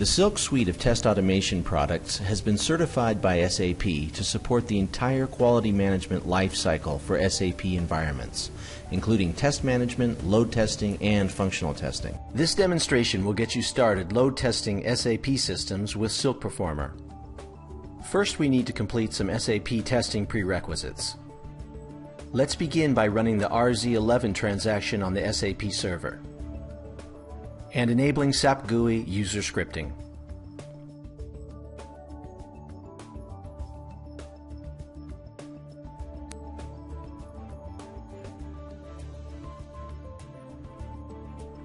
The Silk suite of test automation products has been certified by SAP to support the entire quality management lifecycle for SAP environments, including test management, load testing, and functional testing. This demonstration will get you started load testing SAP systems with Silk Performer. First, we need to complete some SAP testing prerequisites. Let's begin by running the RZ11 transaction on the SAP server and enabling SAP GUI user scripting.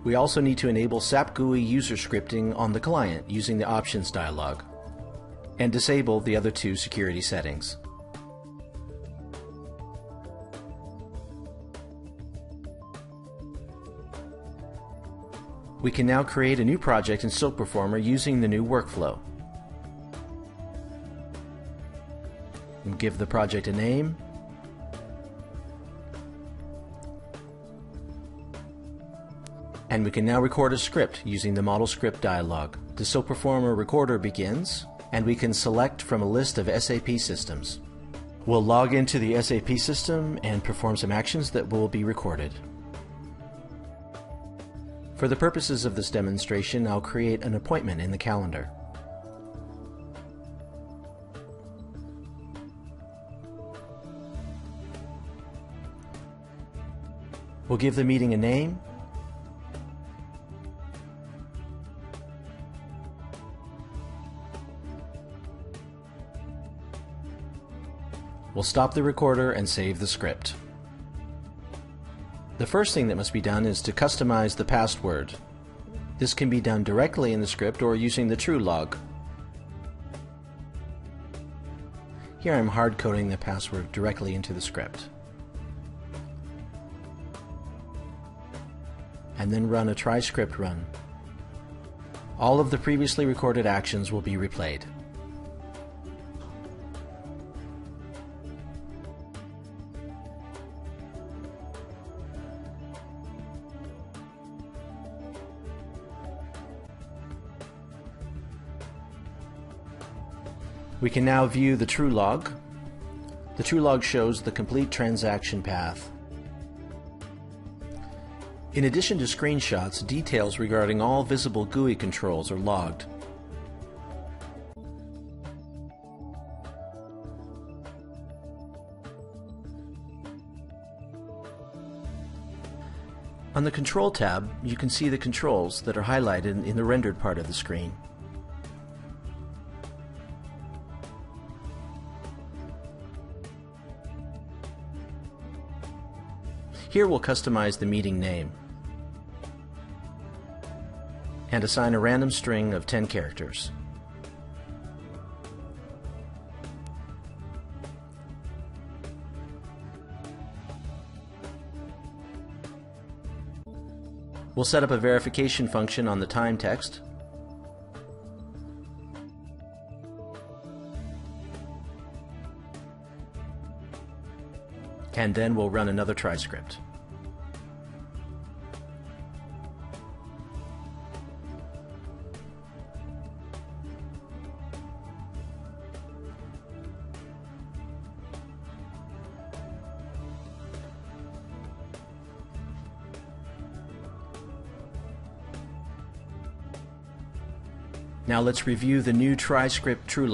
We also need to enable SAP GUI user scripting on the client using the Options dialog and disable the other two security settings. We can now create a new project in Silk Performer using the new workflow. Give the project a name. And we can now record a script using the model script dialog. The Silk Performer recorder begins, and we can select from a list of SAP systems. We'll log into the SAP system and perform some actions that will be recorded. For the purposes of this demonstration, I'll create an appointment in the calendar. We'll give the meeting a name We'll stop the recorder and save the script. The first thing that must be done is to customize the password. This can be done directly in the script or using the TrueLog. Here I'm hard coding the password directly into the script. And then run a try script run. All of the previously recorded actions will be replayed. We can now view the TrueLog. The TrueLog shows the complete transaction path. In addition to screenshots, details regarding all visible GUI controls are logged. On the Control tab, you can see the controls that are highlighted in the rendered part of the screen. Here we'll customize the meeting name and assign a random string of 10 characters. We'll set up a verification function on the time text and then we'll run another try script. Now let's review the new try script true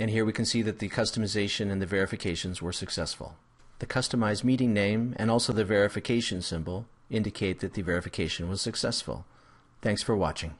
And here we can see that the customization and the verifications were successful. The customized meeting name and also the verification symbol indicate that the verification was successful. Thanks for watching.